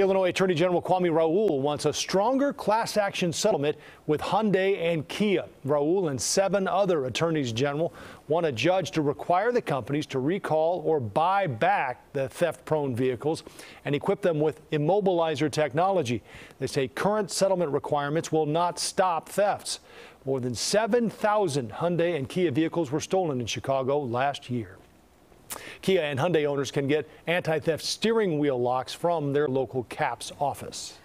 Illinois Attorney General Kwame Raoul wants a stronger class action settlement with Hyundai and Kia. Raoul and seven other attorneys general want a judge to require the companies to recall or buy back the theft prone vehicles and equip them with immobilizer technology. They say current settlement requirements will not stop thefts. More than 7,000 Hyundai and Kia vehicles were stolen in Chicago last year. Kia and Hyundai owners can get anti-theft steering wheel locks from their local CAPS office.